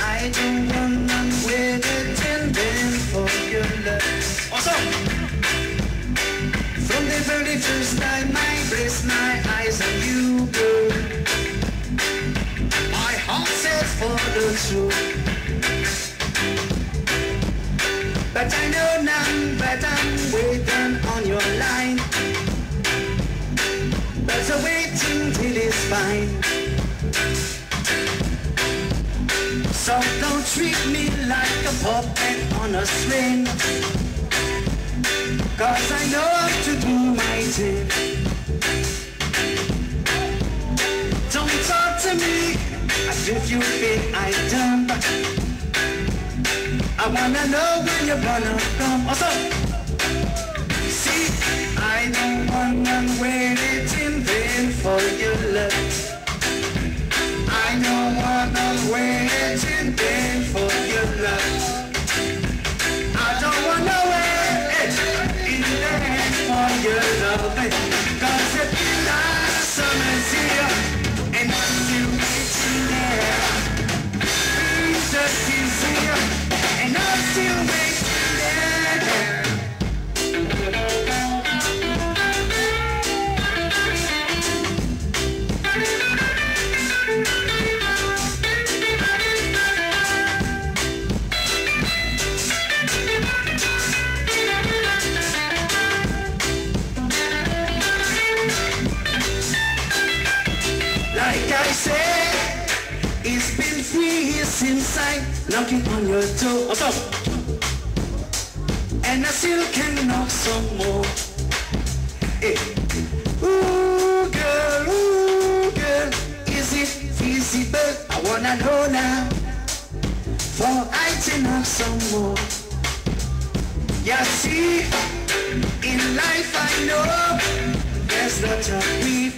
I don't want none with attending for your love. Awesome. From the very first time I placed my eyes on you, girl, my heart says for the truth. So don't treat me like a puppet on a string. Cause I know how to do my thing. Don't talk to me as if you think I dumb. I wanna know when you're gonna come. Also, see, I don't wanna wait in vain for your it's been three years since I on your door. What's up? And I still can knock some more. Hey. Ooh, girl, ooh, girl, is it feasible? I wanna know now. For I to knock some more. Yeah, see, in life I know there's not a grief.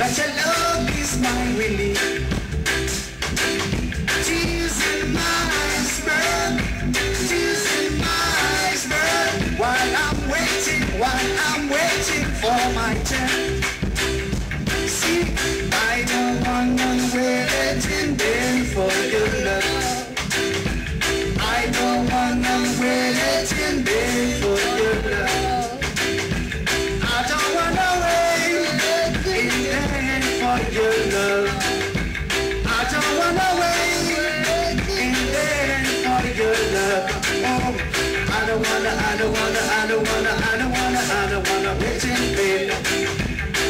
But your love is my relief. Tears in my I don't wanna wait in there for your love. Oh, I don't wanna, I don't wanna, I don't wanna, I don't wanna, I don't wanna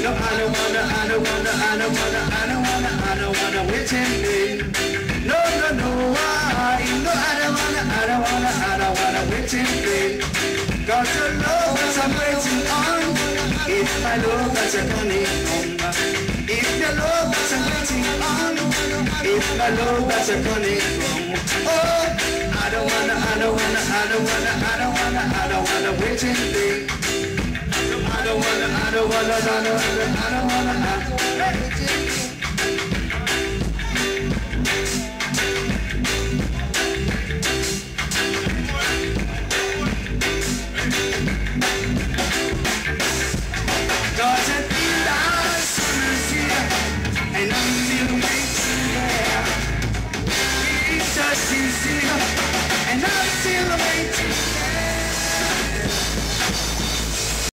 I don't want to, I don't want to I don't wanna, I don't wanna, I don't wanna wait in Got your love that I'm waiting on. It's my love that you're coming home. It's your love that I'm waiting on. It's my love that you're coming from. Oh, I don't wanna, I don't wanna, I don't wanna, I don't wanna, I don't wanna wait vain. I don't wanna, I don't wanna, I don't wanna, I don't wanna,